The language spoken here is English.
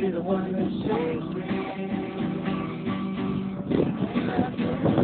be the one that saves me.